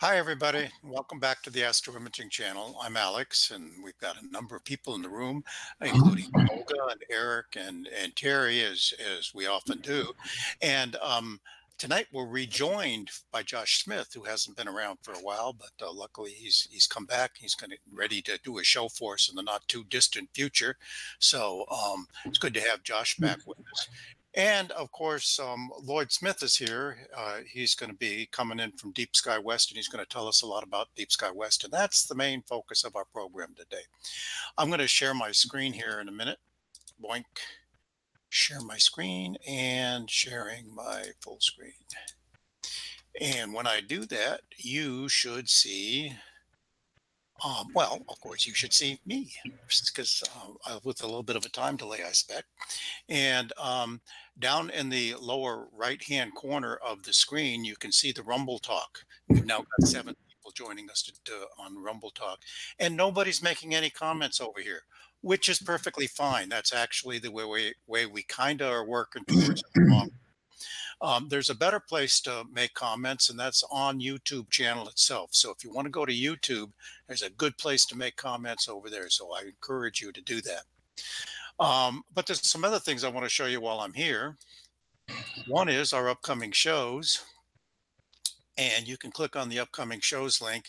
Hi, everybody. Welcome back to the Astro Imaging channel. I'm Alex, and we've got a number of people in the room, including Olga and Eric and, and Terry, as, as we often do. And um, tonight we're rejoined by Josh Smith, who hasn't been around for a while, but uh, luckily he's he's come back. He's going to ready to do a show for us in the not too distant future. So um, it's good to have Josh back with us. And of course, um, Lloyd Smith is here. Uh, he's going to be coming in from Deep Sky West, and he's going to tell us a lot about Deep Sky West. And that's the main focus of our program today. I'm going to share my screen here in a minute. Boink. Share my screen and sharing my full screen. And when I do that, you should see um, well, of course, you should see me because uh, with a little bit of a time delay, I expect. And um, down in the lower right-hand corner of the screen, you can see the Rumble Talk. We've now got seven people joining us to, to, on Rumble Talk, and nobody's making any comments over here, which is perfectly fine. That's actually the way we, way we kind of are working towards. Um, there's a better place to make comments, and that's on YouTube channel itself. So if you want to go to YouTube, there's a good place to make comments over there. So I encourage you to do that. Um, but there's some other things I want to show you while I'm here. One is our upcoming shows. And you can click on the upcoming shows link,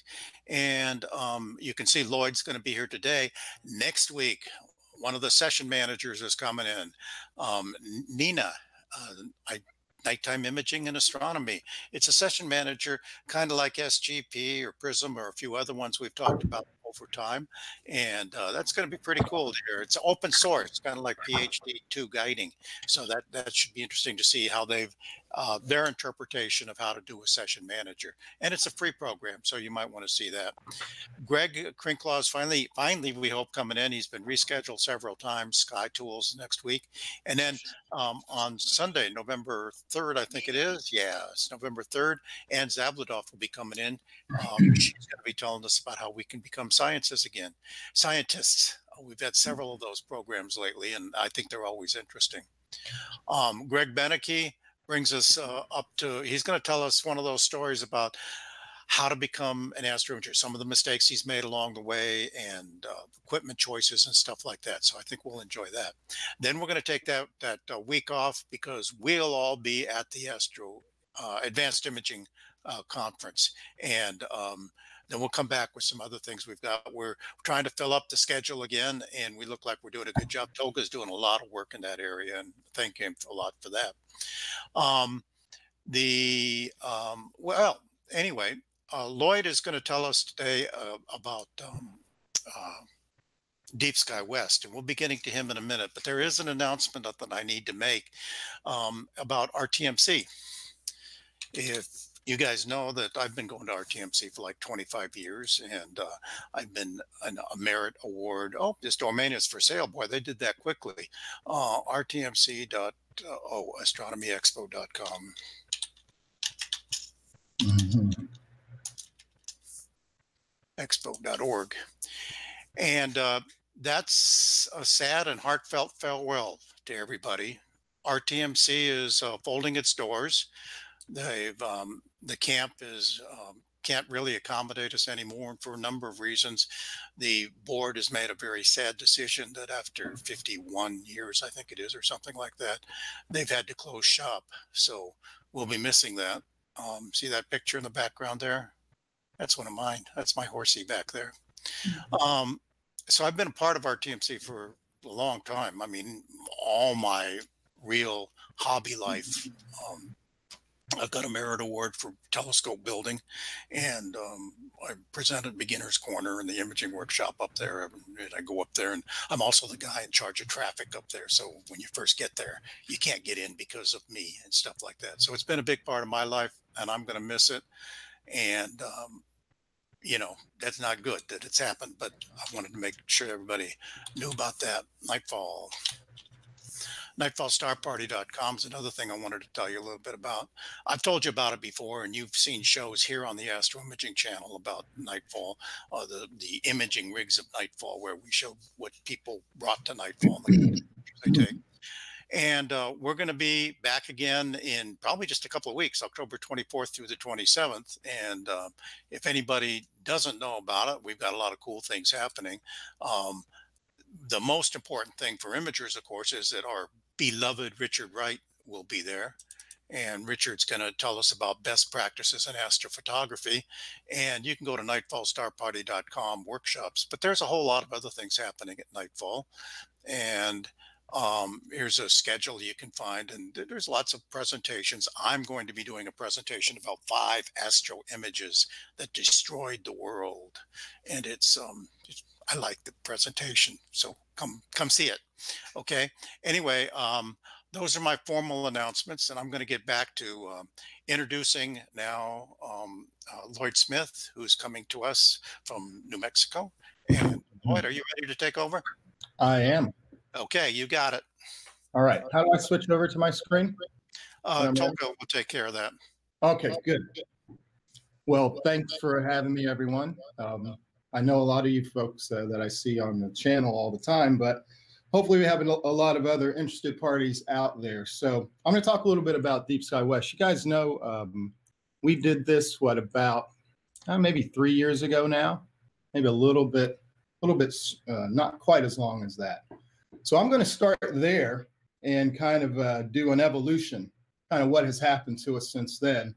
and um, you can see Lloyd's going to be here today. Next week, one of the session managers is coming in. Um, Nina, uh, I nighttime imaging and astronomy. It's a session manager, kind of like SGP or Prism or a few other ones we've talked about over time. And uh, that's going to be pretty cool here. It's open source, kind of like PHD2 guiding. So that, that should be interesting to see how they've, uh, their interpretation of how to do a session manager. And it's a free program, so you might want to see that. Greg Crinklaw is finally, finally, we hope, coming in. He's been rescheduled several times, SkyTools next week. And then um, on Sunday, November 3rd, I think it is. Yeah, it's November 3rd. Ann Zabludoff will be coming in. Um, she's going to be telling us about how we can become scientists again. Scientists. We've had several of those programs lately, and I think they're always interesting. Um, Greg Beneke brings us uh, up to, he's going to tell us one of those stories about how to become an astronaut, some of the mistakes he's made along the way, and uh, equipment choices and stuff like that. So I think we'll enjoy that. Then we're going to take that that uh, week off because we'll all be at the Astro uh, Advanced Imaging uh, Conference, and um, then we'll come back with some other things we've got. We're trying to fill up the schedule again, and we look like we're doing a good job. Tolga's doing a lot of work in that area, and thank him a lot for that. Um, the um, well, anyway, uh, Lloyd is going to tell us today uh, about um, uh, Deep Sky West, and we'll be getting to him in a minute. But there is an announcement that I need to make um, about RTMC. If you guys know that I've been going to RTMC for like 25 years, and uh, I've been an, a merit award. Oh, this domain is for sale. Boy, they did that quickly. Uh, RTMC dot uh, oh astronomyexpo.com. Mm-hmm. Expo.org, and uh, that's a sad and heartfelt farewell to everybody. RTMC is uh, folding its doors. They've um, the camp is um, can't really accommodate us anymore for a number of reasons. The board has made a very sad decision that after 51 years, I think it is, or something like that, they've had to close shop. So we'll be missing that. Um, see that picture in the background there? That's one of mine. That's my horsey back there. Mm-hmm. Um, so I've been a part of RTMC for a long time. I mean, all my real hobby life um, I've got a merit award for telescope building, and um, I presented Beginner's Corner in the imaging workshop up there. And I go up there, and I'm also the guy in charge of traffic up there. So when you first get there, you can't get in because of me and stuff like that. So it's been a big part of my life, and I'm going to miss it. And um, you know that's not good that it's happened, but I wanted to make sure everybody knew about that. Nightfall. Nightfallstarparty.com is another thing I wanted to tell you a little bit about. I've told you about it before, and you've seen shows here on the Astro Imaging channel about Nightfall, uh, the, the imaging rigs of Nightfall, where we show what people brought to Nightfall and the they take. And uh, we're going to be back again in probably just a couple of weeks, October 24th through the 27th. And uh, if anybody doesn't know about it, we've got a lot of cool things happening. Um, the most important thing for imagers, of course, is that our beloved Richard Wright will be there. And Richard's going to tell us about best practices in astrophotography. And you can go to nightfallstarparty.com workshops, but there's a whole lot of other things happening at Nightfall. And um, here's a schedule you can find, and there's lots of presentations. I'm going to be doing a presentation about five astro images that destroyed the world, and it's um, I like the presentation, so come come see it. Okay. Anyway, um, those are my formal announcements, and I'm going to get back to um, introducing now um, uh, Lloyd Smith, who's coming to us from New Mexico. And Lloyd, are you ready to take over? I am. Okay, you got it. All right. How do I switch over to my screen? Uh, will take care of that. Okay, good. Well, thanks for having me, everyone. Um, I know a lot of you folks uh, that I see on the channel all the time, but hopefully we have a lot of other interested parties out there. So I'm going to talk a little bit about Deep Sky West. You guys know um, we did this what about uh, maybe three years ago now, maybe a little bit, a little bit, uh, not quite as long as that. So I'm going to start there and kind of uh, do an evolution, kind of what has happened to us since then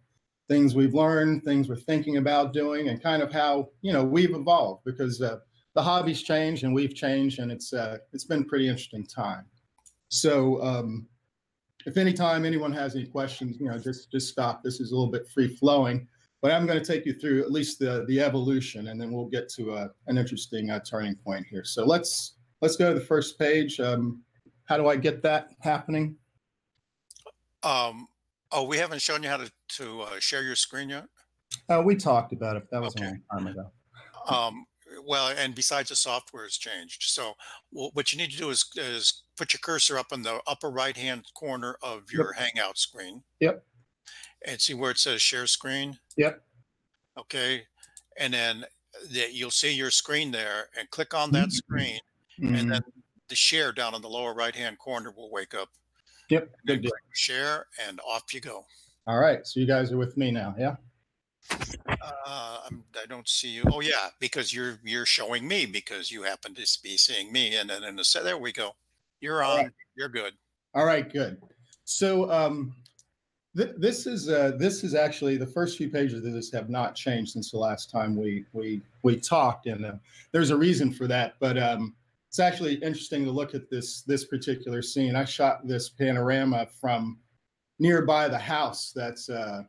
things we've learned, things we're thinking about doing, and kind of how you know we've evolved because uh, the hobbies changed and we've changed, and it's uh, it's been a pretty interesting time. So, um, if anytime anyone has any questions, you know, just just stop. This is a little bit free flowing, but I'm going to take you through at least the the evolution, and then we'll get to a, uh, an interesting uh, turning point here. So let's let's go to the first page. Um, how do I get that happening? Um, Oh, we haven't shown you how to, to uh, share your screen yet? Uh, we talked about it. That was okay. a long time ago. Um, well, and besides the software has changed. So what you need to do is, is put your cursor up in the upper right-hand corner of your yep. Hangout screen. Yep. And see where it says share screen? Yep. Okay. And then the, you'll see your screen there and click on that mm -hmm. screen. Mm -hmm. And then the share down in the lower right-hand corner will wake up. Yep. Good. Share and off you go. All right. So you guys are with me now, yeah? Uh, I'm, I don't see you. Oh yeah, because you're you're showing me because you happen to be seeing me, and then in the there we go. You're on. Right. You're good. All right. Good. So um, th this is uh, this is actually the first few pages of this have not changed since the last time we we we talked, and uh, there's a reason for that. But um, it's actually interesting to look at this this particular scene. I shot this panorama from nearby the house that's uh,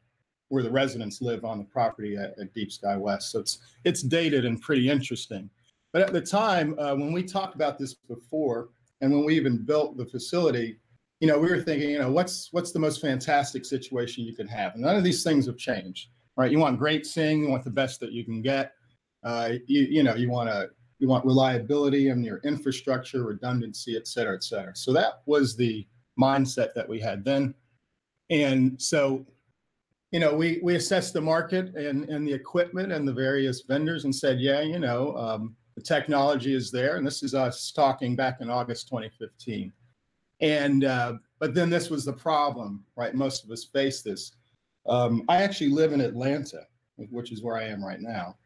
where the residents live on the property at, at, Deep Sky West. So it's it's dated and pretty interesting. But at the time uh, when we talked about this before, and when we even built the facility, you know, we were thinking, you know, what's what's the most fantastic situation you can have? And none of these things have changed, right? You want great seeing, you want the best that you can get. Uh, you, you know, you want to you want reliability in your infrastructure, redundancy, et cetera, et cetera. So that was the mindset that we had then. And so, you know, we, we assessed the market and, and the equipment and the various vendors and said, yeah, you know, um, the technology is there. And this is us talking back in August 2015. And, uh, but then this was the problem, right? Most of us face this. Um, I actually live in Atlanta, which is where I am right now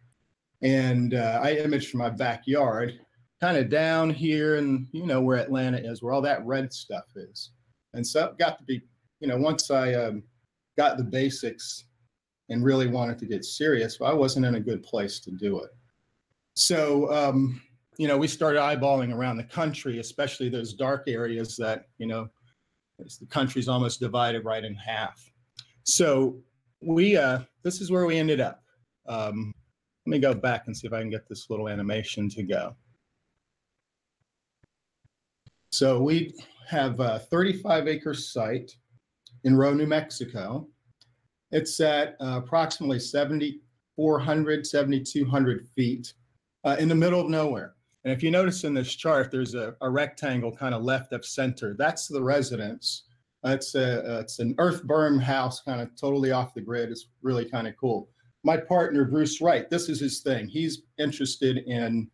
and uh, I imaged from my backyard, kind of down here, and you know where Atlanta is, where all that red stuff is. And so it got to be, you know, once I um, got the basics and really wanted to get serious, I wasn't in a good place to do it. So, um, you know, we started eyeballing around the country, especially those dark areas that, you know, the country's almost divided right in half. So we, uh, this is where we ended up. Um, let me go back and see if I can get this little animation to go. So we have a 35 acre site in Rowe, New Mexico. It's at uh, approximately 7,400, 7,200 feet uh, in the middle of nowhere. And if you notice in this chart, there's a, a rectangle kind of left of center. That's the residence. It's a, it's an earth berm house, kind of totally off the grid. It's really kind of cool my partner, Bruce Wright, this is his thing. He's interested in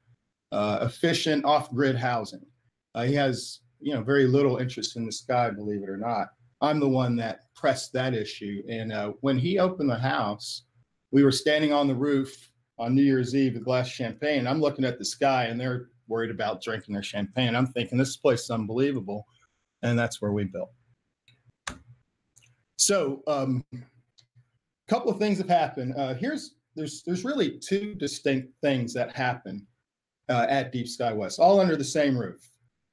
uh, efficient off grid housing. Uh, he has you know, very little interest in the sky, believe it or not. I'm the one that pressed that issue. And uh, when he opened the house, we were standing on the roof on New Year's Eve with glass champagne. I'm looking at the sky and they're worried about drinking their champagne. I'm thinking this place is unbelievable. And that's where we built. So um, a couple of things have happened. Uh, here's there's there's really two distinct things that happen uh, at Deep Sky West, all under the same roof.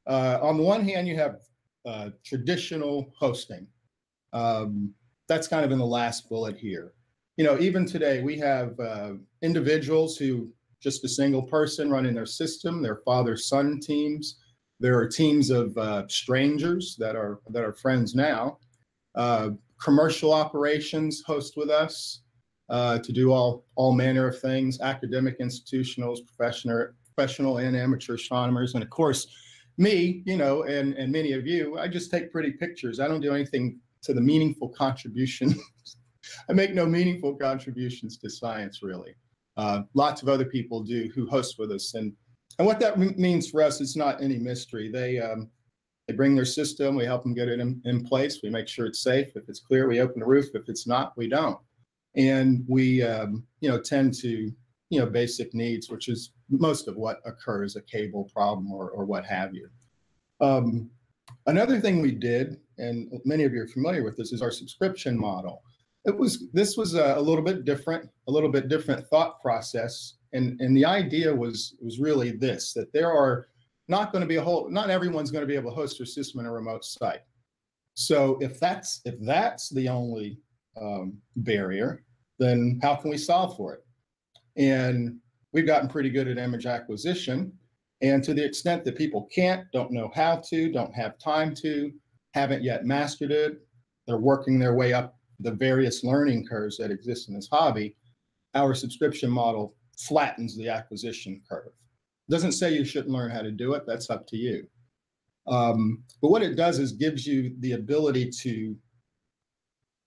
Uh, on the one hand, you have uh, traditional hosting. Um, that's kind of in the last bullet here. You know, even today we have uh, individuals who just a single person running their system, their father-son teams. There are teams of uh, strangers that are that are friends now. Uh, commercial operations host with us uh, to do all all manner of things. Academic institutionals, professional professional and amateur astronomers, and of course, me. You know, and and many of you. I just take pretty pictures. I don't do anything to the meaningful contribution. I make no meaningful contributions to science, really. Uh, lots of other people do who host with us, and and what that means for us is not any mystery. They um, they bring their system, we help them get it in, in place, we make sure it's safe. If it's clear, we open the roof. If it's not, we don't. And we um, you know tend to you know basic needs, which is most of what occurs, a cable problem or or what have you. Um, another thing we did, and many of you are familiar with this, is our subscription model it was this was a, a, little bit different, a little bit different thought process, and and the idea was was really this that there are not going to be a whole, not everyone's going to be able to host their system in a remote site. So if that's if that's the only um, barrier, then how can we solve for it? And we've gotten pretty good at image acquisition. And to the extent that people can't, don't know how to, don't have time to, haven't yet mastered it, they're working their way up the various learning curves that exist in this hobby, our subscription model flattens the acquisition curve. Doesn't say you shouldn't learn how to do it. That's up to you. Um, but what it does is gives you the ability to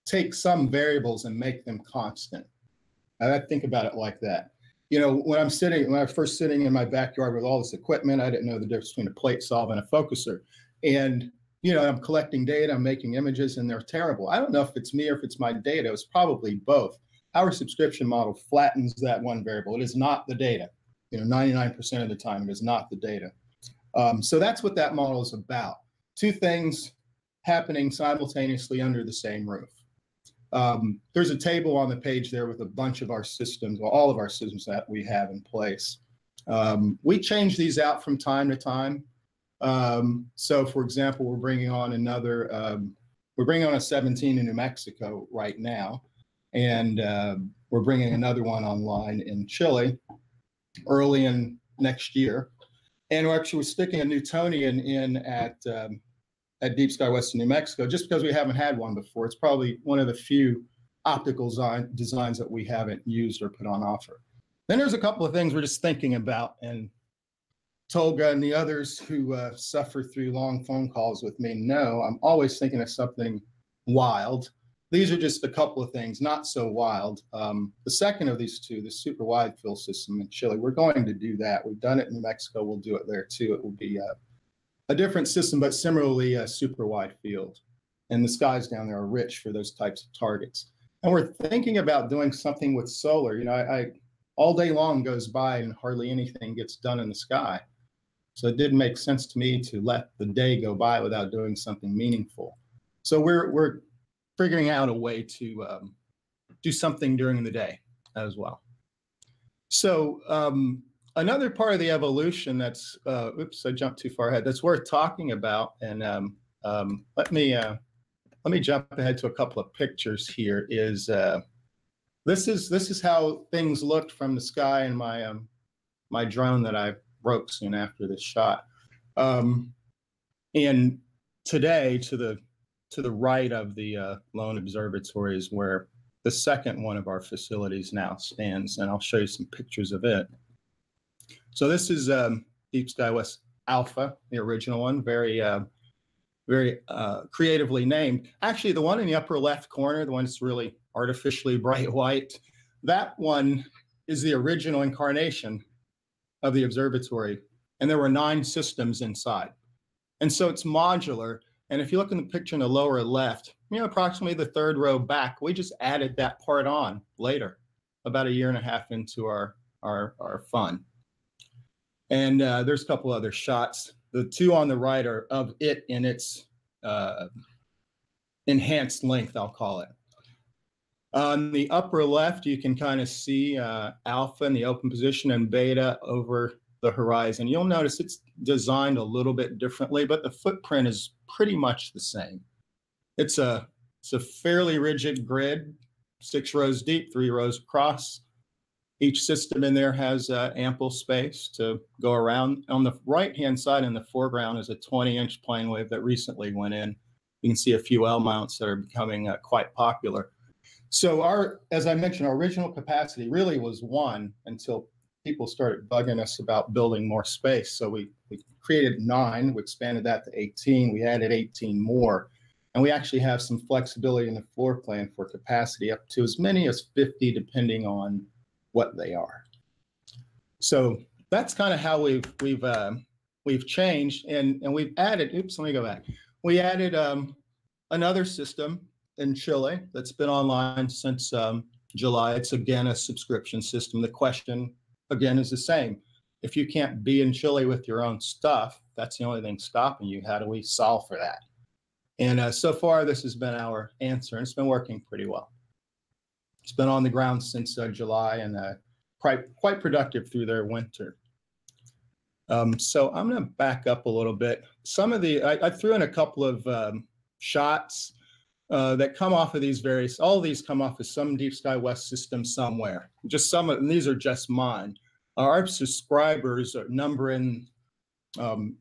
take some variables and make them constant. I think about it like that. You know, when I'm sitting, when I was first sitting in my backyard with all this equipment, I didn't know the difference between a plate solve and a focuser. And you know, I'm collecting data, I'm making images, and they're terrible. I don't know if it's me or if it's my data. It's probably both. Our subscription model flattens that one variable. It is not the data. You know, 99% of the time, it is not the data. Um, so that's what that model is about. Two things happening simultaneously under the same roof. Um, there's a table on the page there with a bunch of our systems, well, all of our systems that we have in place. Um, we change these out from time to time. Um, so, for example, we're bringing on another, um, we're bringing on a 17 in New Mexico right now, and uh, we're bringing another one online in Chile early in next year. And we're actually sticking a Newtonian in at um, at Deep Sky West in New Mexico just because we haven't had one before. It's probably one of the few optical design, designs that we haven't used or put on offer. Then there's a couple of things we're just thinking about and Tolga and the others who uh, suffer through long phone calls with me know I'm always thinking of something wild. These are just a couple of things, not so wild. Um, the second of these two, the super wide field system in Chile, we're going to do that. We've done it in New Mexico. We'll do it there too. It will be uh, a different system, but similarly a super wide field. And the skies down there are rich for those types of targets. And we're thinking about doing something with solar. You know, I, I all day long goes by and hardly anything gets done in the sky. So it didn't make sense to me to let the day go by without doing something meaningful. So we're we're figuring out a way to um, do something during the day as well. So um, another part of the evolution that's uh, oops, I jumped too far ahead. That's worth talking about, and um, um, let me uh, let me jump ahead to a couple of pictures. Here is uh, this is this is how things looked from the sky in my um, my drone that I broke soon after this shot. Um, and today, to the to the right of the uh, Lone Observatory is where the second one of our facilities now stands, and I'll show you some pictures of it. So this is um, Deep Sky West Alpha, the original one, very uh, very uh, creatively named. Actually, the one in the upper left corner, the one that's really artificially bright white, that one is the original incarnation of the observatory, and there were nine systems inside. And so it's modular. And if you look in the picture in the lower left, you know, approximately the third row back, we just added that part on later, about a year and a half into our our, our fun. And uh, there's a couple other shots. The two on the right are of it in its uh, enhanced length, I'll call it. On the upper left, you can kind of see uh, alpha in the open position and beta over the horizon. You'll notice it's designed a little bit differently, but the footprint is pretty much the same. It's a, it's a fairly rigid grid, six rows deep, three rows across. Each system in there has uh, ample space to go around. On the right-hand side in the foreground is a 20-inch PlaneWave that recently went in. You can see a few L mounts that are becoming uh, quite popular. So our, as I mentioned, our original capacity really was one until people started bugging us about building more space. So we, we created nine, we expanded that to 18, we added 18 more. And we actually have some flexibility in the floor plan for capacity up to as many as 50, depending on what they are. So that's kind of how we've we've uh, we've changed, and and we've added. Oops, let me go back. We added um, another system in Chile that's been online since um, July. It's again a subscription system. The question again is the same. If you can't be in Chile with your own stuff, that's the only thing stopping you. How do we solve for that? And uh, so far, this has been our answer, and it's been working pretty well. It's been on the ground since uh, July and uh, quite quite productive through their winter. Um, so I'm going to back up a little bit. Some of the I, I threw in a couple of um, shots uh, that come off of these various. All these come off of some Deep Sky West system somewhere. Just some, of, and these are just mine. Our subscribers are numbering um,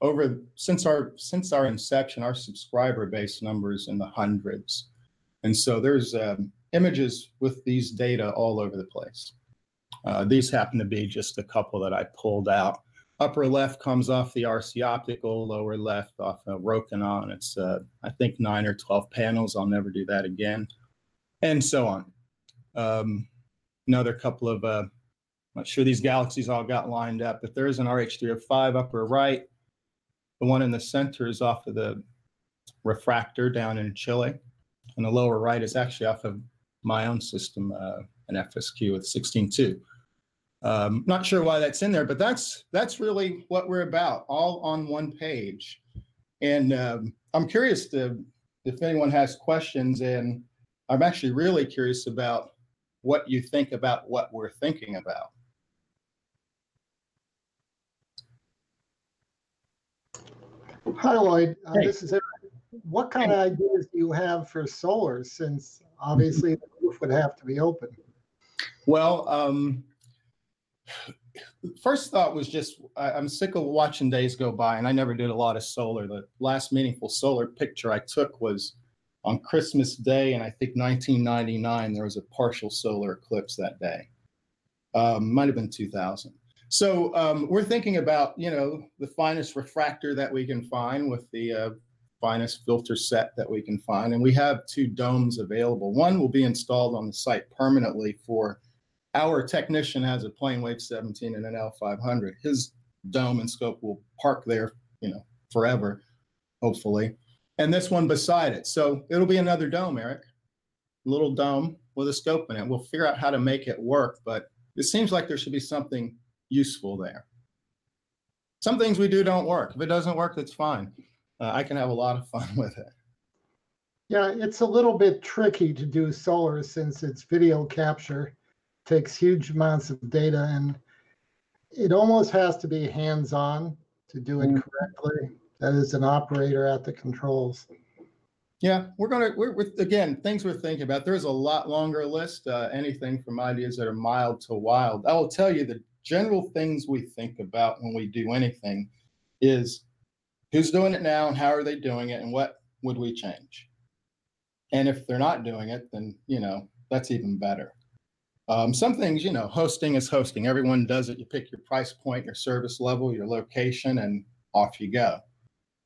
over since our since our inception. Our subscriber base numbers in the hundreds, and so there's um, images with these data all over the place. Uh, these happen to be just a couple that I pulled out. Upper left comes off the RC Optical, lower left off of Rokinon. It's, uh, I think, nine or 12 panels. I'll never do that again, and so on. Um, another couple of, uh, I'm not sure these galaxies all got lined up, but there is an RH305 upper right. The one in the center is off of the refractor down in Chile. And the lower right is actually off of my own system, uh, an FSQ with 16.2. Um, not sure why that's in there, but that's that's really what we're about, all on one page. And um, I'm curious to, if anyone has questions, and I'm actually really curious about what you think about what we're thinking about. Hi, Lloyd. Uh, hey. This is Eric. What kind hey. of ideas do you have for solar since obviously the roof would have to be open. Well, um, first thought was just I, am sick of watching days go by, and I never did a lot of solar. The last meaningful solar picture I took was on Christmas Day, and I think 1999. There was a partial solar eclipse that day. Um, might have been 2000. So um, we're thinking about you know the finest refractor that we can find with the uh, finest filter set that we can find. And we have two domes available. One will be installed on the site permanently for our technician has a PlaneWave 17 and an L500. His dome and scope will park there, you know, forever, hopefully. And this one beside it. So it'll be another dome, Eric. Little dome with a scope in it. We'll figure out how to make it work, but it seems like there should be something useful there. Some things we do don't work. If it doesn't work, that's fine uh, I can have a lot of fun with it. Yeah, it's a little bit tricky to do solar since it's video capture, takes huge amounts of data, and it almost has to be hands-on to do it mm-hmm. correctly. That is an operator at the controls. Yeah, we're gonna we're, we're again things we're thinking about. There's a lot longer list. Uh, anything from ideas that are mild to wild. I will tell you the general things we think about when we do anything is who's doing it now and how are they doing it and what would we change? And if they're not doing it, then, you know, that's even better. Um, some things, you know, hosting is hosting. Everyone does it. You pick your price point, your service level, your location, and off you go.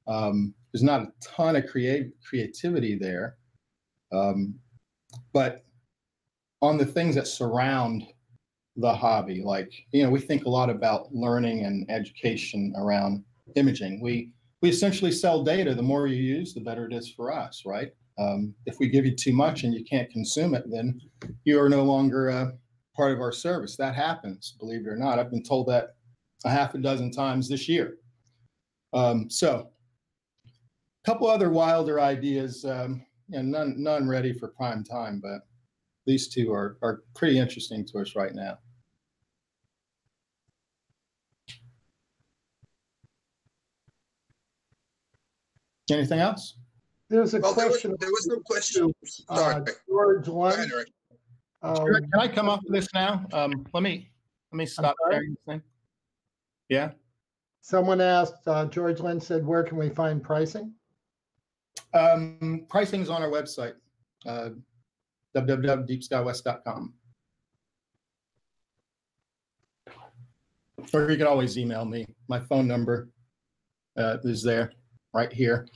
Um, there's not a ton of create creativity there, um, but on the things that surround the hobby, like you know, we think a lot about learning and education around imaging. We we essentially sell data. The more you use, the better it is for us, right? Um, if we give you too much and you can't consume it, then you are no longer a part of our service. That happens, believe it or not. I've been told that a half a dozen times this year. Um, so, a couple other wilder ideas, um, and none none ready for prime time, but these two are are pretty interesting to us right now. Anything else? There's a Well, there was, question. there was no question. Sorry. uh, George Go Lund. ahead, Eric. um, Sure, Can I come up with this now? Um, let me, let me stop sorry? sharing this thing. Yeah, Someone asked, uh, George Lynn said, where can we find pricing? um, pricing is on our website, uh, www.deepskywest.com. Or you can always email me. My phone number uh, is there, right here.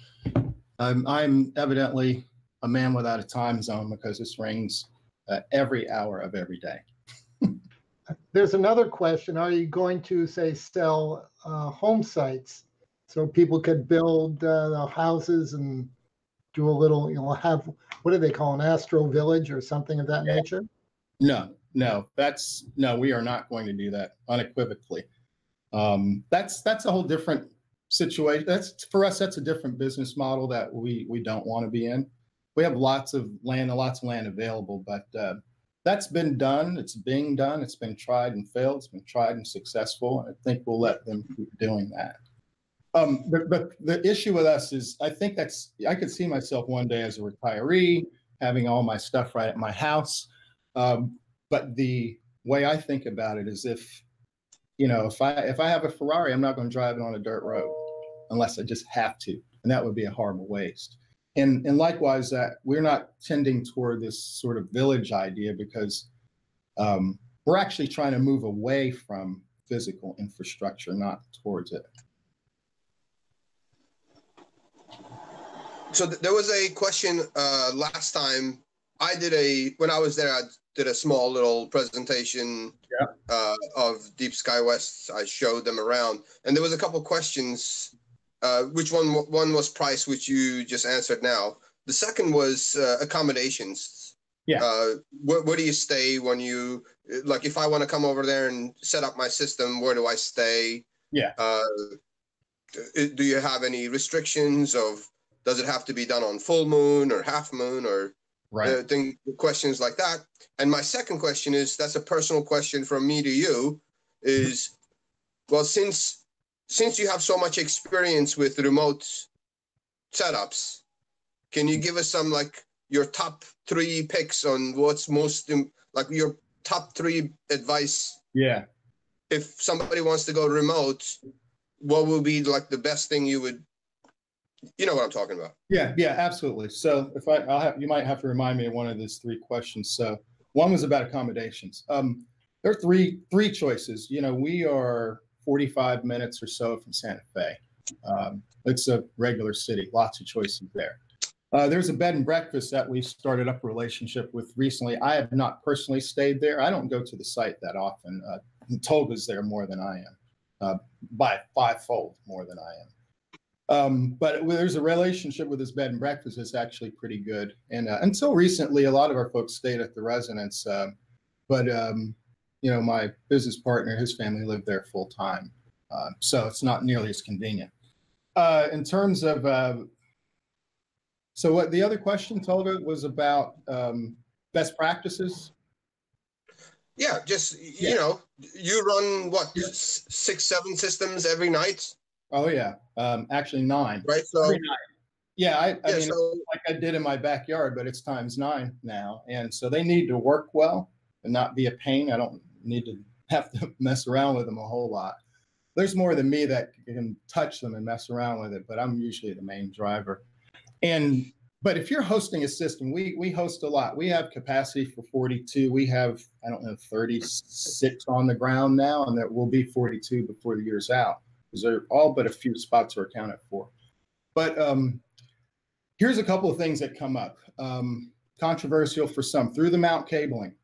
Um, I'm evidently a man without a time zone because this rings uh, every hour of every day. There's another question. Are you going to say sell uh, home sites so people could build uh, the houses and do a little, you know, have what do they call an Astro Village or something of that Yeah. nature? No, no, that's no, we are not going to do that unequivocally. Um, that's that's a whole different situation. That's for us, that's a different business model that we we don't want to be in. We have lots of land and lots of land available, but uh, that's been done. It's being done. It's been tried and failed. It's been tried and successful. I think we'll let them keep doing that. Um, but, but the issue with us is, I think that's I could see myself one day as a retiree, having all my stuff right at my house. Um, but the way I think about it is if, you know, if I if I have a Ferrari, I'm not going to drive it on a dirt road unless I just have to, and that would be a horrible waste. And and likewise, that we're not tending toward this sort of village idea because um, we're actually trying to move away from physical infrastructure, not towards it. So th- there was a question uh, last time. I did a when I was there. I did a small little presentation Yeah. uh, of Deep Sky West. I showed them around, and there was a couple questions. Uh, which one? One was price, which you just answered now. The second was uh, accommodations. Yeah. Uh, where, where do you stay when you like? If I want to come over there and set up my system, where do I stay? Yeah. Uh, do you have any restrictions of does it have to be done on full moon or half moon or Right. uh, thing, questions like that and my second question is that's a personal question from me to you is well since since you have so much experience with remote setups can you give us some like your top three picks on what's most like your top three advice yeah. if somebody wants to go remote what would be like the best thing you would you know what i'm talking about Yeah, yeah, absolutely. So if I, I'll have, you might have to remind me of one of these three questions. So one was about accommodations. Um, there are three, three choices. You know, we are 45 minutes or so from Santa Fe. Um, it's a regular city, lots of choices there. Uh, there's a bed and breakfast that we started up a relationship with recently. I have not personally stayed there. I don't go to the site that often. Uh, Tolga's there more than I am, uh, by fivefold more than I am. Um, but there's a relationship with this bed and breakfast that's actually pretty good. And uh, until recently, a lot of our folks stayed at the residence. Uh, but um, you know, my business partner, his family lived there full time, uh, so it's not nearly as convenient. Uh, in terms of, uh, so what the other question, Tolga, was about um, best practices. Yeah, just Yeah. you know, you run what Yeah. six, seven systems every night, Oh yeah, um, actually nine. right? So Every night. Yeah, I, I yeah, mean, so like I did in my backyard, but it's times nine now. And so they need to work well and not be a pain. I don't need to have to mess around with them a whole lot. There's more than me that can touch them and mess around with it, but I'm usually the main driver. And but if you're hosting a system, we we host a lot. We have capacity for 42. We have I don't know 36 on the ground now, and that will be 42 before the year's out because they're all but a few spots are accounted for. But um, here's a couple of things that come up. Um, controversial for some through the mount cabling.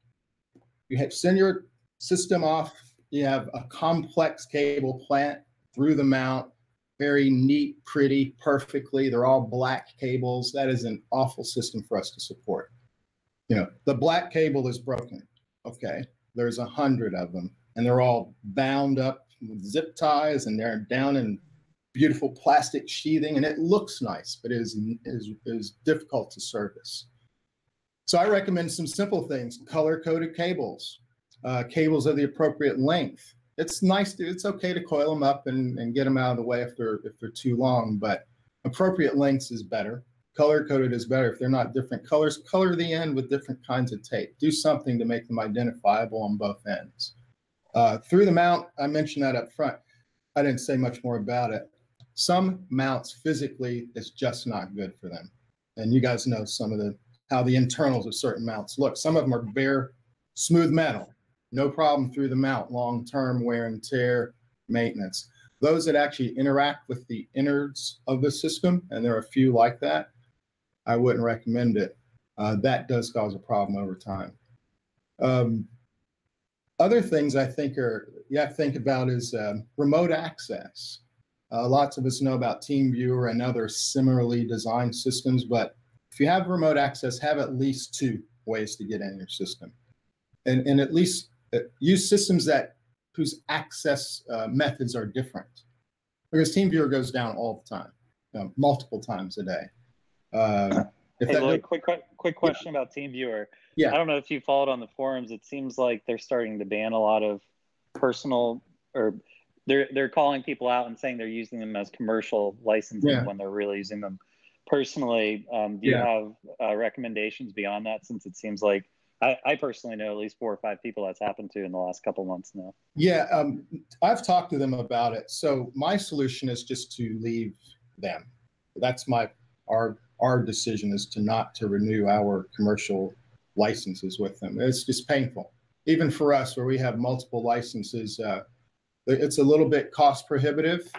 You have send your system off. You have a complex cable plant through the mount. very neat, pretty, perfectly. They're all black cables. That is an awful system for us to support. You know, the black cable is broken. Okay. There's a hundred of them and they're all bound up with zip ties and they're down in beautiful plastic sheathing and it looks nice, but it is, is, is difficult to service. So I recommend some simple things, color coded cables, uh, cables of the appropriate length. It's nice to, it's okay to coil them up and, and get them out of the way if they're, if they're too long, but appropriate lengths is better. Color coded is better if they're not different colors. Color the end with different kinds of tape. Do something to make them identifiable on both ends. Uh, through the mount, I mentioned that up front. I didn't say much more about it. Some mounts physically, it's just not good for them. And you guys know some of the how the internals of certain mounts look. Some of them are bare, smooth metal, no problem through the mount, long term wear and tear maintenance. Those that actually interact with the innards of the system, and there are a few like that, I wouldn't recommend it. Uh, that does cause a problem over time. Um, other things I think are you have to think about is um, remote access. Uh, lots of us know about TeamViewer and other similarly designed systems, but if you have remote access, have at least two ways to get in your system, and and at least uh, use systems that whose access uh, methods are different, because TeamViewer goes down all the time, you know, multiple times a day. Uh, hey, Lloyd, quick quick question yeah. about TeamViewer. Yeah. I don't know if you followed on the forums. It seems like they're starting to ban a lot of personal or they're they're calling people out and saying they're using them as commercial licensing yeah. when they're really using them personally. Um, do you have uh, recommendations beyond that? Since it seems like I, I, personally know at least four or five people that's happened to in the last couple months now. Yeah, um, I've talked to them about it. So my solution is just to leave them. That's my our our decision is to not to renew our commercial licenses with them. It's just painful. Even for us, where we have multiple licenses, uh, it's a little bit cost prohibitive,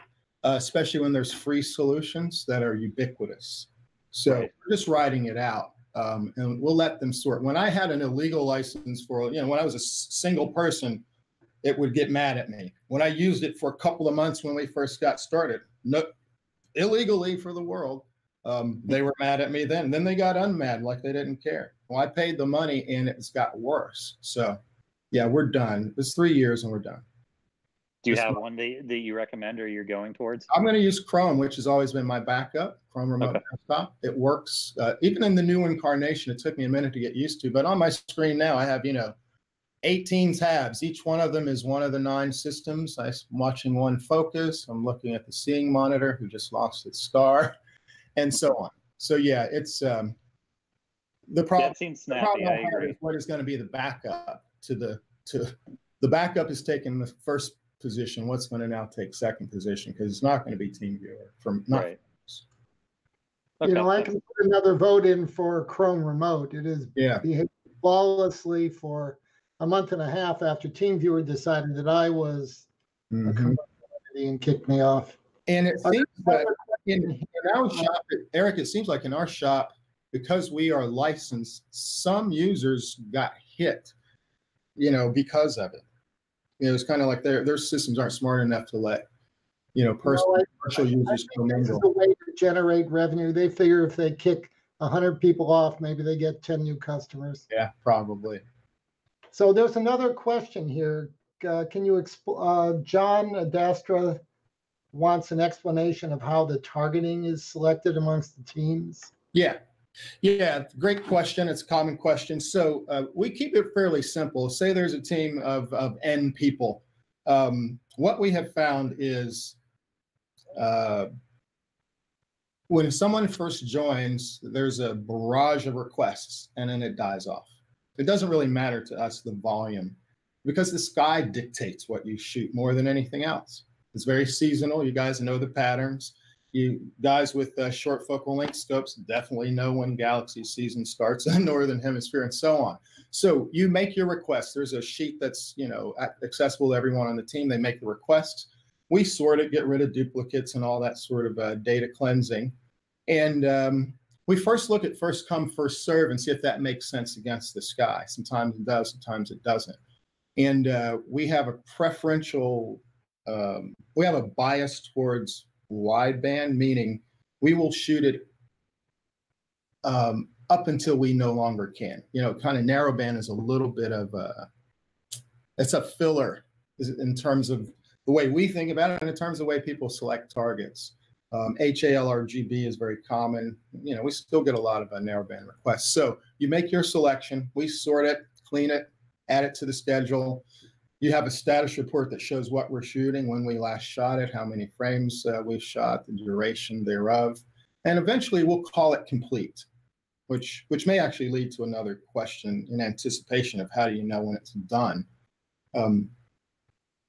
uh, especially when there's free solutions that are ubiquitous. So right. we're just riding it out. Um, and we'll let them sort. When I had an illegal license for, you know, when I was a single person, it would get mad at me. When I used it for a couple of months when we first got started, no, illegally for the world, um, they were mad at me then. Then they got unmad, like they didn't care. Well, I paid the money and it's got worse. So, yeah, we're done. It's three years and we're done. Do you have one that, that you recommend or you're going towards? I'm going to use Chrome, which has always been my backup, Chrome Remote okay. Desktop. It works. Uh, even in the new incarnation, it took me a minute to get used to. But on my screen now, I have, you know, 18 tabs. Each one of them is one of the nine systems. I'm watching one focus. I'm looking at the seeing monitor who just lost its star and so on. So yeah, it's um, the problem. That seems snappy. The I agree. what is going to be the backup to the to the backup is taking the first position. What's going to now take second position because it's not going to be TeamViewer from not. Right. Okay. You know, I can put another vote in for Chrome Remote. It is yeah. behaved flawlessly for a month and a half after TeamViewer decided that I was mm-hmm. and kicked me off. And it seems that in, in our shop, Eric, it seems like in our shop, because we are licensed, some users got hit, you know, because of it. You know, it's kind of like their their systems aren't smart enough to let, you know, personal well, commercial users commingle. This is a way to generate revenue. They figure if they kick hundred people off, maybe they get ten new customers. Yeah, probably. So there's another question here. Uh, can you explain, uh, John Adastra wants an explanation of how the targeting is selected amongst the teams? Yeah. Yeah, great question. It's a common question. So uh, we keep it fairly simple. Say there's a team of, of N people. Um, what we have found is uh, when someone first joins, there's a barrage of requests and then it dies off. It doesn't really matter to us the volume because the sky dictates what you shoot more than anything else. It's very seasonal. You guys know the patterns. You guys with uh, short focal length scopes definitely know when galaxy season starts in the northern hemisphere and so on. So you make your request. There's a sheet that's you know accessible to everyone on the team. They make the requests. We sort it, get rid of duplicates and all that sort of uh, data cleansing. And um, we first look at first come, first serve and see if that makes sense against the sky. Sometimes it does, sometimes it doesn't. And uh, we have a preferential um, we have a bias towards wideband, meaning we will shoot it um, up until we no longer can. You know, kind of narrowband is a little bit of a, it's a filler in terms of the way we think about it and in terms of the way people select targets. Um, HALRGB is very common. You know, we still get a lot of uh, narrowband requests. So you make your selection, we sort it, clean it, add it to the schedule. You have a status report that shows what we're shooting, when we last shot it, how many frames uh, we shot, the duration thereof, and eventually we'll call it complete, which which may actually lead to another question in anticipation of how do you know when it's done. Um,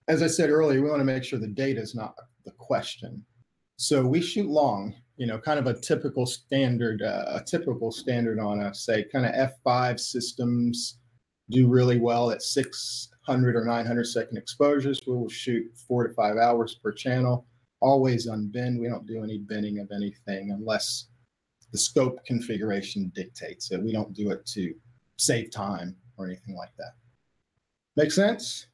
as I said earlier, we want to make sure the data is not the question. So we shoot long, you know, kind of a typical standard, uh, a typical standard on a say kind of F5 systems do really well at 600 or 900 second exposures. We will shoot four to five hours per channel, always unbinned. We don't do any binning of anything unless the scope configuration dictates it. We don't do it to save time or anything like that. Make sense?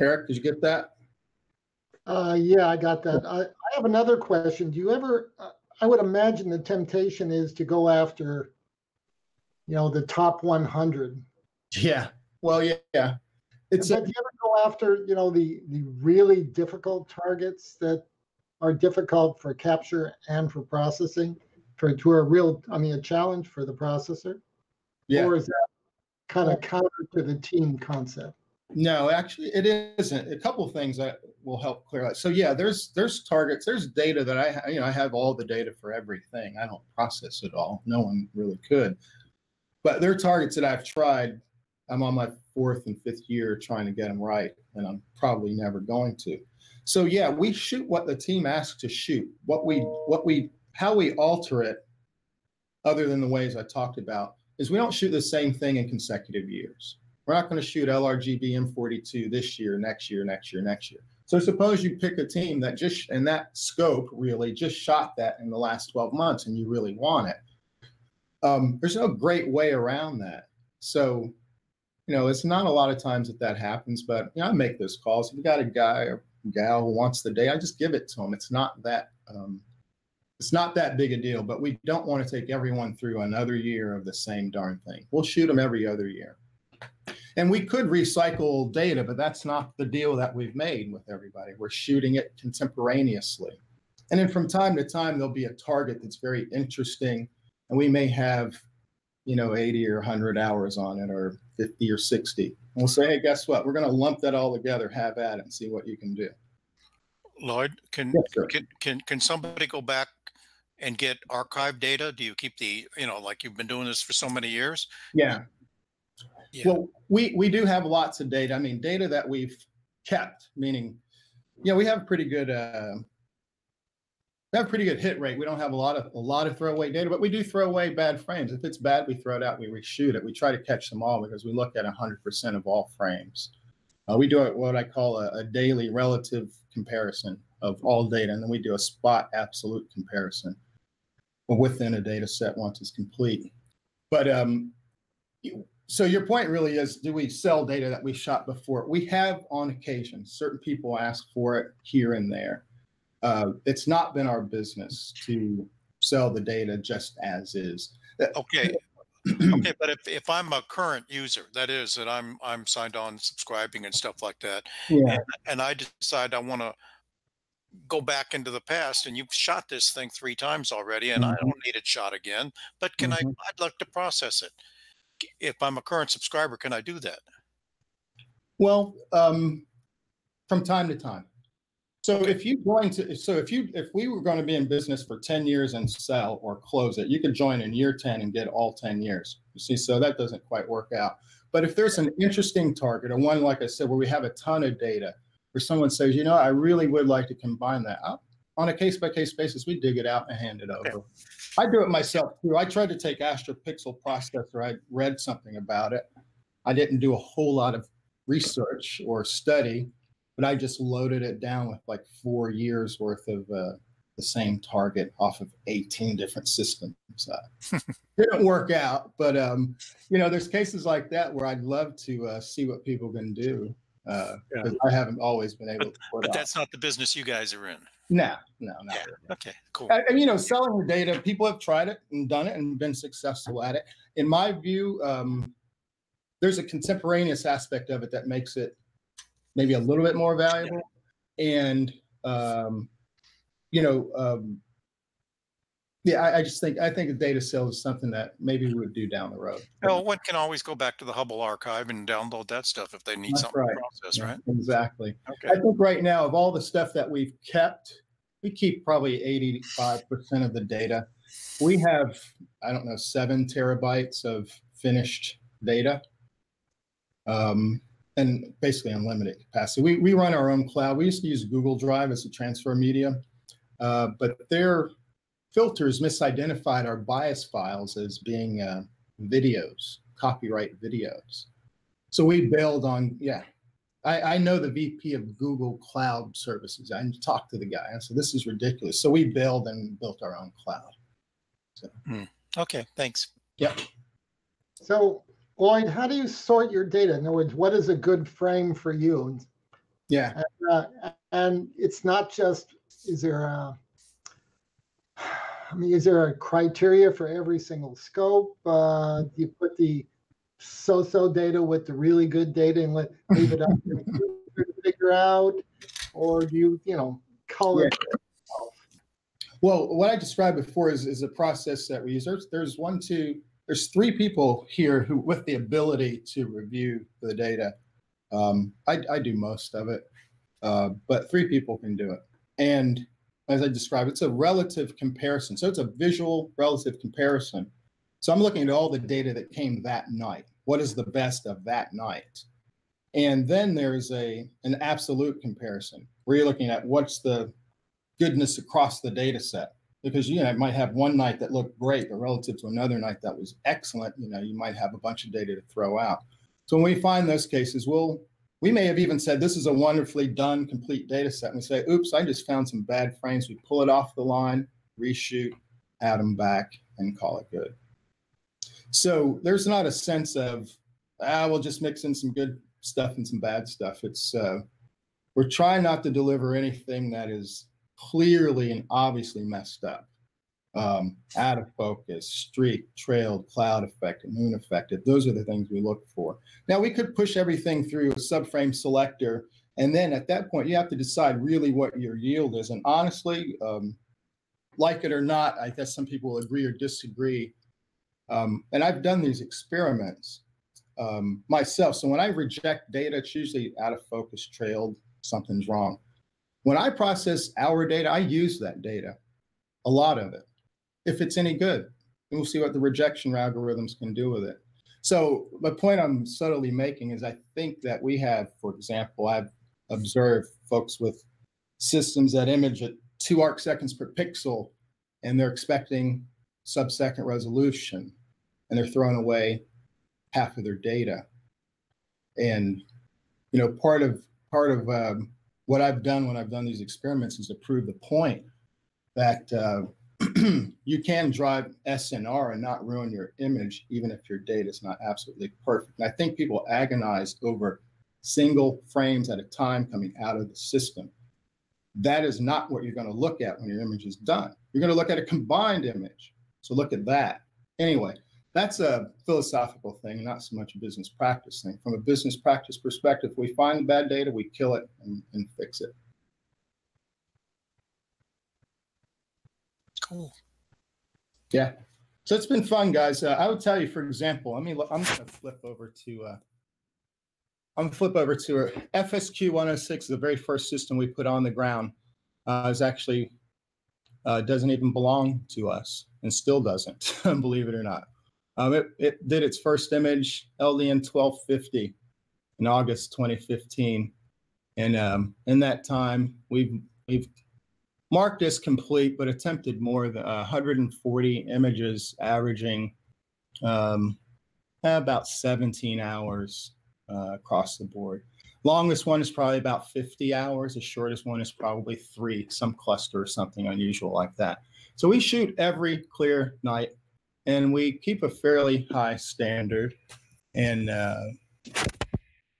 Eric, did you get that? Uh, yeah, I got that. I, I have another question. Do you ever, uh, I would imagine the temptation is to go after, you know, the top 100. Yeah. Well, yeah. yeah. It's but a, do you ever go after, you know, the, the really difficult targets that are difficult for capture and for processing for to a real, I mean, a challenge for the processor? Yeah. Or is that kind of counter to the team concept? No, actually, it isn't. A couple things that will help clear that. So yeah, there's there's targets, there's data that I you know I have all the data for everything. I don't process it all. No one really could. But there are targets that I've tried. I'm on my fourth and fifth year trying to get them right, and I'm probably never going to. So yeah, we shoot what the team asks to shoot. What we what we how we alter it, other than the ways I talked about, is we don't shoot the same thing in consecutive years. We're not going to shoot LRGB M42 this year, next year, next year, next year. So suppose you pick a team that just in that scope really just shot that in the last 12 months and you really want it. Um, there's no great way around that. So, you know, it's not a lot of times that that happens, but you know, I make those calls. If you got a guy or gal who wants the day, I just give it to them. It's not that um, it's not that big a deal, but we don't want to take everyone through another year of the same darn thing. We'll shoot them every other year. And we could recycle data, but that's not the deal that we've made with everybody. We're shooting it contemporaneously. And then from time to time, there'll be a target that's very interesting, and we may have, you know, 80 or 100 hours on it, or 50 or 60. And we'll say, hey, guess what? We're going to lump that all together, have at it, and see what you can do. Lloyd, can yes, can can can somebody go back and get archive data? Do you keep the, you know, like you've been doing this for so many years? Yeah. Yeah. Well, we we do have lots of data. I mean, data that we've kept, meaning, you know, we have pretty good uh, we have pretty good hit rate. We don't have a lot of a lot of throwaway data, but we do throw away bad frames. If it's bad, we throw it out. We reshoot it. We try to catch them all because we look at 100% of all frames. Uh, we do what I call a, a, daily relative comparison of all data, and then we do a spot absolute comparison within a data set once it's complete. But um, so your point really is do we sell data that we shot before we have on occasion certain people ask for it here and there uh, it's not been our business to sell the data just as is uh, okay okay but if, if i'm a current user that is that i'm i'm signed on subscribing and stuff like that yeah. and, and i decide i want to go back into the past and you've shot this thing three times already and mm-hmm. i don't need it shot again but can mm-hmm. i i'd like to process it if I'm a current subscriber, can I do that? Well, um, from time to time. So okay. if you going to, so if you, if we were going to be in business for 10 years and sell or close it, you could join in year 10 and get all 10 years. You see, so that doesn't quite work out. But if there's an interesting target, or one, like I said, where we have a ton of data, where someone says, you know, I really would like to combine that, I'll, on a case by case basis, we dig it out and hand it over. Okay. I do it myself too. I tried to take Astro Pixel Processor. I read something about it. I didn't do a whole lot of research or study, but I just loaded it down with like four years worth of uh, the same target off of 18 different systems. Uh, didn't work out, but um, you know, there's cases like that where I'd love to uh, see what people can do. Uh, yeah. I haven't always been able but, to. But that's not the business you guys are in. No, no, no. Yeah. Okay, cool. And, you know, selling the data, people have tried it and done it and been successful at it. In my view, um, there's a contemporaneous aspect of it that makes it maybe a little bit more valuable. And um, you know, um, yeah, I, I, just think I think a data sale is something that maybe we would do down the road. Well, one can always go back to the Hubble archive and download that stuff if they need That's something right. to process, yeah, right? Exactly. Okay. I think right now, of all the stuff that we've kept, we keep probably 85% of the data. We have, I don't know, seven terabytes of finished data. Um, and basically unlimited capacity. We, we run our own cloud. We used to use Google Drive as a transfer media, uh, but their filters misidentified our bias files as being uh, videos, copyright videos. So we bailed on, yeah, I, I, know the VP of Google Cloud Services. I talked to the guy. I said, this is ridiculous. So we bailed and built our own cloud. So. Hmm. Okay, thanks. Yep. So Lloyd, how do you sort your data? In other words, what is a good frame for you? Yeah. And, uh, and it's not just, is there a, I mean, is there a criteria for every single scope? Uh, do you put the so-so data with the really good data and let leave it up to figure out, or do you, you know, color? Yeah. Well, what I described before is, is a process that we use. There's, there's one, two, there's three people here who with the ability to review the data. Um, I, I, do most of it, uh, but three people can do it. And as I described, it's a relative comparison. So it's a visual relative comparison. So I'm looking at all the data that came that night. What is the best of that night? And then there's a an absolute comparison where you're looking at what's the goodness across the data set because you know, it might have one night that looked great, but relative to another night that was excellent, you know, you might have a bunch of data to throw out. So when we find those cases, we'll we may have even said this is a wonderfully done complete data set. And we say, oops, I just found some bad frames. We pull it off the line, reshoot, add them back, and call it good. So there's not a sense of, ah, we'll just mix in some good stuff and some bad stuff. It's uh, we're trying not to deliver anything that is clearly and obviously messed up. Um, out of focus, streak, trailed, cloud affected, moon affected. Those are the things we look for. Now we could push everything through a subframe selector, and then at that point you have to decide really what your yield is. And honestly, um, like it or not, I guess some people will agree or disagree. Um, and I've done these experiments um, myself. So when I reject data, it's usually out of focus, trailed, something's wrong. When I process our data, I use that data, a lot of it, if it's any good. And we'll see what the rejection algorithms can do with it. So the point I'm subtly making is I think that we have, for example, I've observed folks with systems that image at two arc seconds per pixel, and they're expecting sub-second resolution, and they're throwing away half of their data. And you know, part of part of um, what I've done when I've done these experiments is to prove the point that uh, you can drive SNR and not ruin your image, even if your data is not absolutely perfect. And I think people agonize over single frames at a time coming out of the system. That is not what you're going to look at when your image is done. You're going to look at a combined image. So look at that. Anyway, that's a philosophical thing, not so much a business practice thing. From a business practice perspective, if we find bad data, we kill it and, and fix it. Cool. Yeah. So it's been fun, guys. Uh, I would tell you, for example, I mean, I'm going to flip over to, uh, I'm going to flip over to FSQ 106, the very first system we put on the ground, uh, is actually uh, doesn't even belong to us and still doesn't, believe it or not. Um, it, it did its first image, LDN 1250, in August 2015. And um, in that time, we've, we've marked as complete, but attempted more than 140 images, averaging um, about 17 hours uh, across the board. Longest one is probably about 50 hours. The shortest one is probably three, some cluster or something unusual like that. So we shoot every clear night and we keep a fairly high standard. And, uh,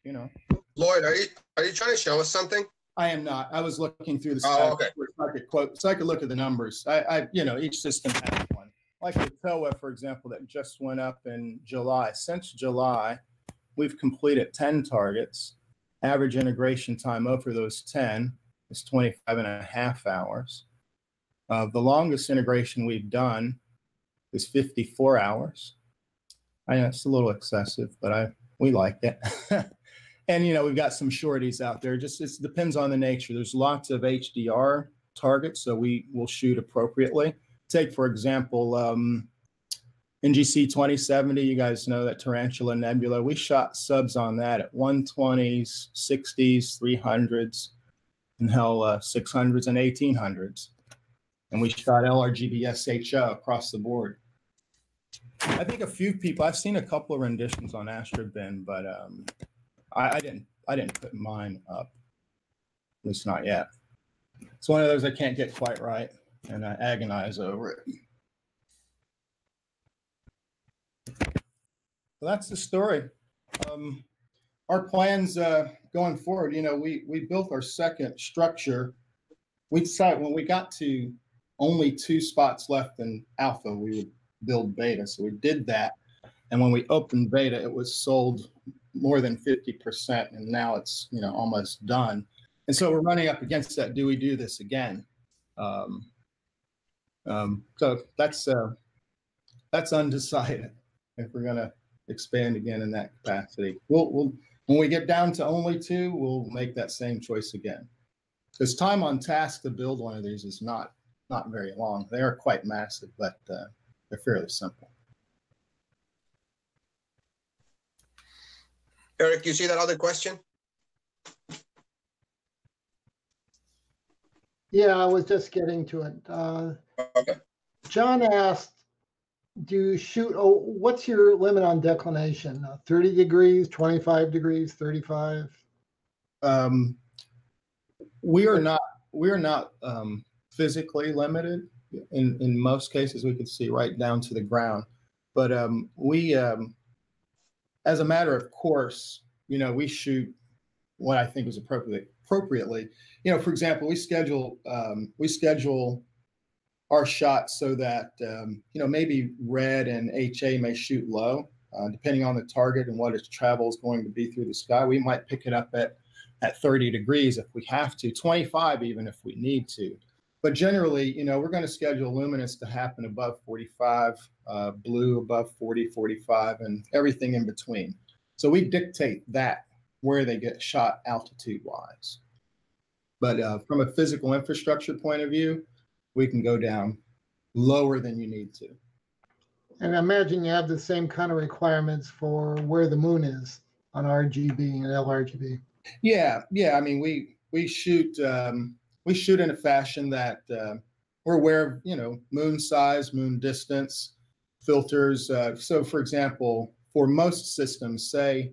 you know. Lloyd, are you, are you trying to show us something? I am not. I was looking through the oh, okay. so I could quote, so I could look at the numbers. I, I, you know, each system has one. Like the TOA, for example, that just went up in July. Since July, we've completed 10 targets Average integration time over those 10 is 25 and a half hours. Uh, the longest integration we've done is 54 hours. I know it's a little excessive, but I we like it. and you know, we've got some shorties out there. Just it depends on the nature. There's lots of HDR targets, so we will shoot appropriately. Take for example, um, NGC 2070, you guys know that Tarantula Nebula. We shot subs on that at 120s, 60s, 300s, and hell, uh, 600s and 1800s. And we shot LRGB SHO across the board. I think a few people, I've seen a couple of renditions on Astrobin, but um, I, I didn't I didn't put mine up, at least not yet. It's one of those I can't get quite right, and I agonize over it. So that's the story. Um, our plans uh, going forward, you know, we we built our second structure. We decided when we got to only two spots left in alpha, we would build beta. So we did that. And when we opened beta, it was sold more than 50%. And now it's, you know, almost done. And so we're running up against that. Do we do this again? Um, um, so that's, uh, that's undecided if we're going to expand again in that capacity. We'll, we'll when we get down to only two, we'll make that same choice again. Because time on task to build one of these is not not very long. They are quite massive, but uh, they're fairly simple. Eric, you see that other question? Yeah, I was just getting to it. Uh, okay. John asked do you shoot oh what's your limit on declination? Uh, 30 degrees 25 degrees 35 um, we are not we are not um, physically limited in in most cases we could see right down to the ground. But um, we um, as a matter of course you know we shoot what i think is appropriate appropriately. You know for example we schedule um, we schedule are shot so that um, you know maybe red and HA may shoot low, uh, depending on the target and what its travel is going to be through the sky. We might pick it up at at 30 degrees if we have to, 25 even if we need to. But generally, you know, we're going to schedule luminance to happen above 45, uh, blue above 40, 45, and everything in between. So we dictate that where they get shot altitude wise. But uh, from a physical infrastructure point of view, we can go down lower than you need to. And I imagine you have the same kind of requirements for where the moon is on RGB and LRGB. Yeah, yeah. I mean, we we shoot um, we shoot in a fashion that uh, we're aware of, you know, moon size, moon distance, filters. Uh, so, for example, for most systems, say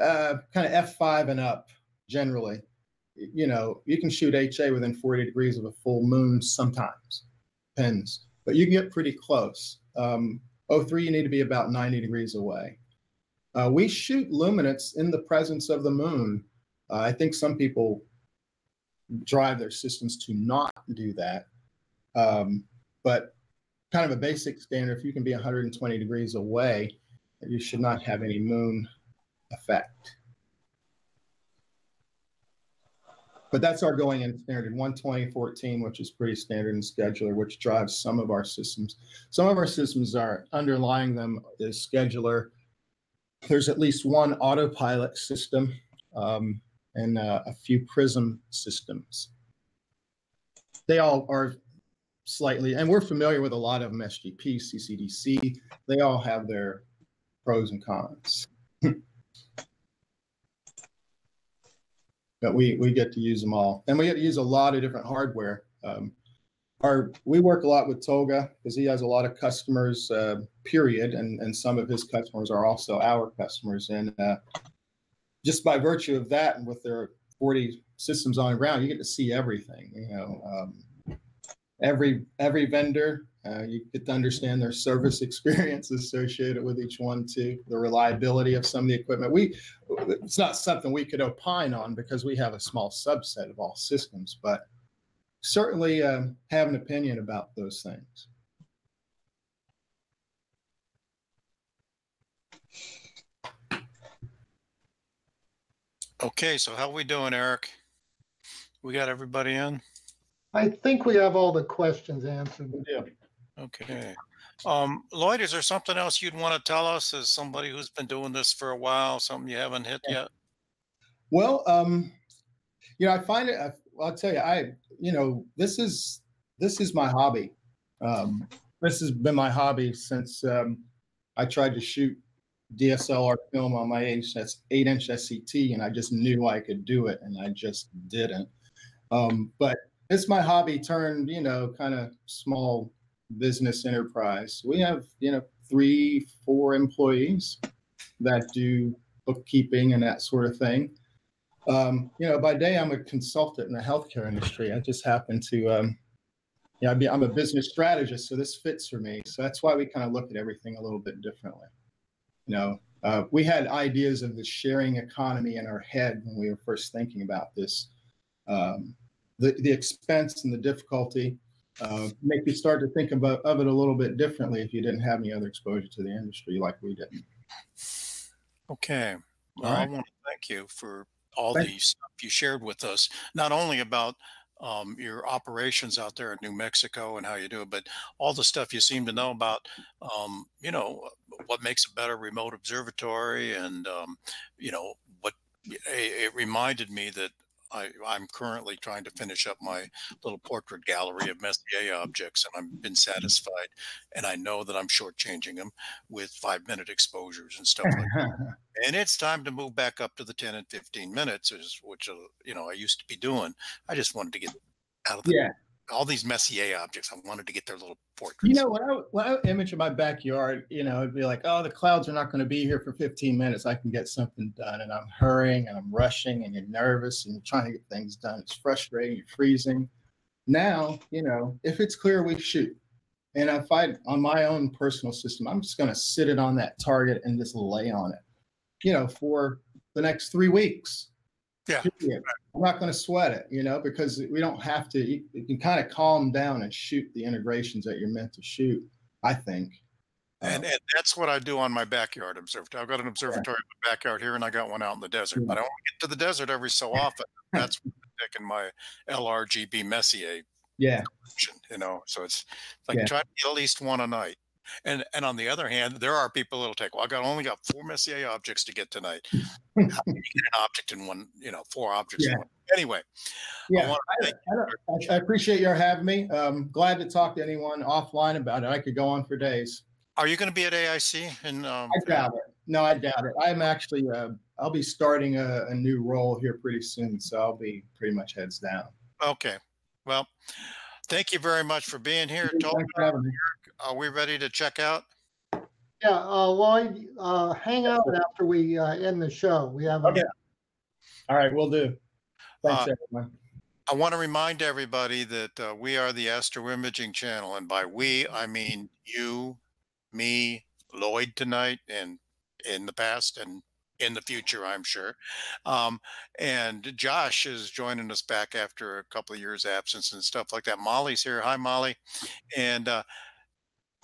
uh, kind of f5 and up, generally, you know, you can shoot HA within 40 degrees of a full moon sometimes, depends, but you can get pretty close. Um, 03, you need to be about 90 degrees away. Uh, we shoot luminance in the presence of the moon. Uh, I think some people drive their systems to not do that. Um, but kind of a basic standard, if you can be 120 degrees away, you should not have any moon effect. But that's our going in standard 12014, which is pretty standard in scheduler, which drives some of our systems. Some of our systems are underlying them is scheduler. There's at least one autopilot system um, and uh, a few prism systems. They all are slightly, and we're familiar with a lot of them, SGP, CCDC. They all have their pros and cons. but we we get to use them all, and we get to use a lot of different hardware. Um, our we work a lot with Tolga because he has a lot of customers. Uh, period, and and some of his customers are also our customers. And uh, just by virtue of that, and with their 40 systems on the ground, you get to see everything. You know, um, every every vendor, uh, you get to understand their service experience associated with each one too, the reliability of some of the equipment. We it's not something we could opine on because we have a small subset of all systems, but certainly uh, have an opinion about those things. Okay, so how are we doing, Eric? We got everybody in? I think we have all the questions answered. Yeah. Okay. Um, Lloyd, is there something else you'd want to tell us as somebody who's been doing this for a while, something you haven't hit yet? Well, um, you know, I find it, I'll tell you, I, you know, this is, this is my hobby. Um, this has been my hobby since um, I tried to shoot DSLR film on my eight inch SCT, and I just knew I could do it, and I just didn't. Um, but it's my hobby turned, you know, kind of small business enterprise. We have, you know, three, four employees that do bookkeeping and that sort of thing. Um, you know, by day I'm a consultant in the healthcare industry. I just happen to, um, yeah, I'm a business strategist, so this fits for me. So that's why we kind of look at everything a little bit differently. You know, uh, we had ideas of the sharing economy in our head when we were first thinking about this. Um, the, the expense and the difficulty uh, make you start to think about of it a little bit differently if you didn't have any other exposure to the industry like we didn't. Okay. Well, right. I want to thank you for all Thanks. the stuff you shared with us, not only about um, your operations out there in New Mexico and how you do it, but all the stuff you seem to know about, um, you know, what makes a better remote observatory and, um, you know, what it reminded me that I, am currently trying to finish up my little portrait gallery of Messier objects, and I've been satisfied. And I know that I'm shortchanging them with five minute exposures and stuff like that. And it's time to move back up to the 10 and 15 minutes, which, uh, you know, I used to be doing. I just wanted to get out of the, yeah all these Messier objects. I wanted to get their little portraits. You know, when I when I image in my backyard, you know, it'd be like, oh, the clouds are not going to be here for 15 minutes. I can get something done, and I'm hurrying and I'm rushing, and you're nervous and you're trying to get things done. It's frustrating. You're freezing. Now, you know, if it's clear, we shoot. And if I on my own personal system, I'm just going to sit it on that target and just lay on it, you know, for the next three weeks yeah. I'm not going to sweat it, you know, because we don't have to. You, you, can kind of calm down and shoot the integrations that you're meant to shoot. I think. And, um, and that's what I do on my backyard observatory. I've got an observatory yeah. in the backyard here, and I got one out in the desert. But I don't get to the desert every so often. that's taking my LRGB Messier. Yeah. You know, so it's like yeah. try to get at least one a night. And and on the other hand, there are people that'll take, well, I got only got four Messier objects to get tonight. You get an object in one, you know, four objects yeah. Anyway. Yeah, I, I, I, appreciate your having me. Um, glad to talk to anyone offline about it. I could go on for days. Are you going to be at AIC? And um, I doubt it. No, I doubt it. I'm actually, uh, I'll be starting a, a new role here pretty soon, so I'll be pretty much heads down. Okay. Well, thank you very much for being here. Thanks for having me. Are we ready to check out? Yeah, uh, Lloyd, uh, hang out after we uh, end the show. We have. a- Okay. All right, we'll do. Thanks, uh, everyone. I want to remind everybody that uh, we are the Astro Imaging Channel, and by we I mean you, me, Lloyd tonight, and in the past, and in the future, I'm sure. Um, and Josh is joining us back after a couple of years absence and stuff like that. Molly's here. Hi, Molly. And uh,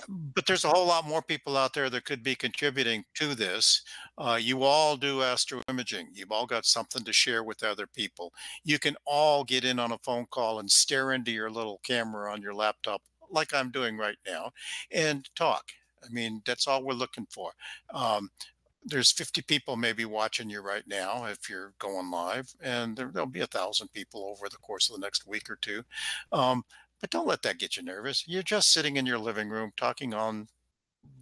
but there's a whole lot more people out there that could be contributing to this. Uh, you all do astro imaging. You've all got something to share with other people. You can all get in on a phone call and stare into your little camera on your laptop, like I'm doing right now, and talk. I mean, that's all we're looking for. Um, there's 50 people maybe watching you right now if you're going live, and there, will be a thousand people over the course of the next week or two. Um, but don't let that get you nervous. You're just sitting in your living room talking on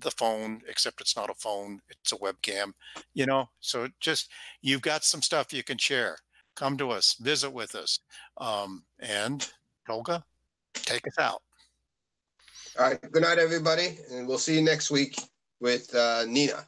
the phone, except it's not a phone, it's a webcam, you know? So just, you've got some stuff you can share. Come to us, visit with us. Um, and Olga, take us out. All right. Good night, everybody. And we'll see you next week with uh, Nina.